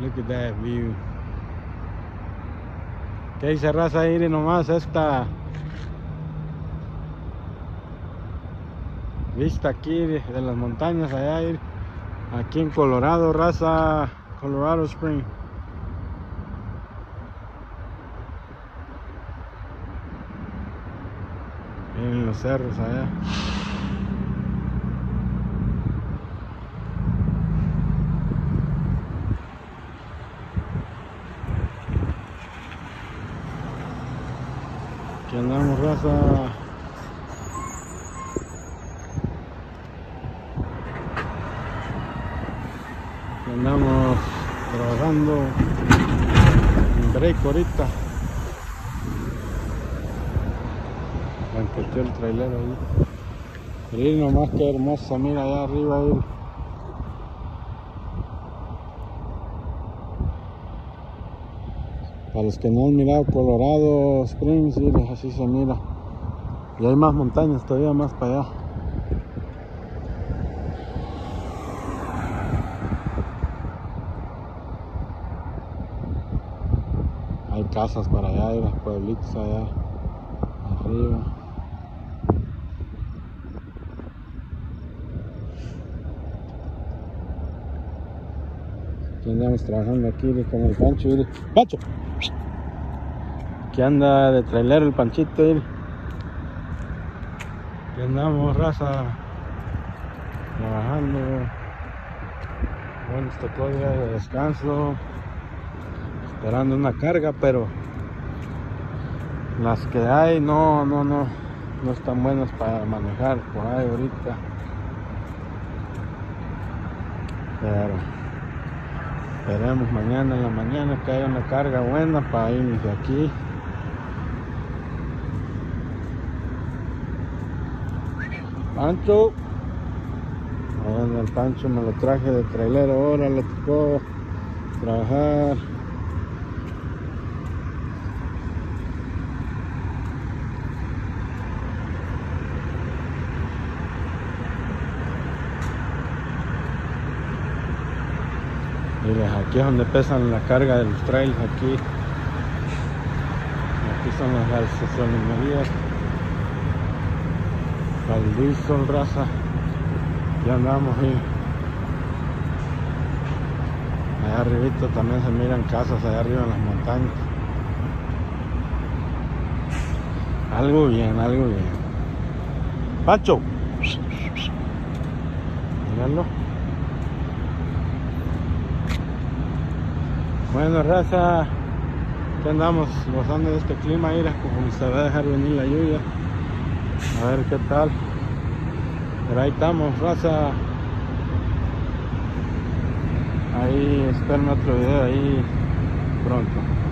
Look at that view. ¿Qué dice raza ahí nomás esta vista aquí de, las montañas allá aquí en Colorado, raza Colorado Spring. En los cerros allá. Aquí andamos, raza. Aquí andamos trabajando en break ahorita. Banqueteó el trailero ahí. Miren nomás que hermosa, mira allá arriba ahí. Los que no han mirado Colorado Springs, sí, así se mira. Y hay más montañas todavía más para allá. Hay casas para allá, hay pueblitos allá arriba. Aquí andamos trabajando aquí con el Pancho. mire. ¡Pancho! Aquí anda de trailero el Panchito. Aquí andamos, raza, trabajando. Bueno, nos tocó día de descanso. Esperando una carga, pero las que hay no, no, no, no están buenas para manejar por ahí ahorita. Pero esperemos mañana en la mañana que haya una carga buena para irnos de aquí. Pancho. Bueno, el Pancho me lo traje de trailero ahora, le tocó trabajar. Miren, aquí es donde pesan la carga de los trailers, aquí. Aquí son las gasolinerías. Caldizo, raza. Ya andamos ahí. Allá arribita también se miran casas, allá arriba en las montañas. Algo bien, algo bien. Pacho. Míralo. Bueno, raza, aquí andamos gozando de este clima, mira, como se va a dejar venir la lluvia. A ver qué tal. Pero ahí estamos, raza. Ahí esperen otro video ahí pronto.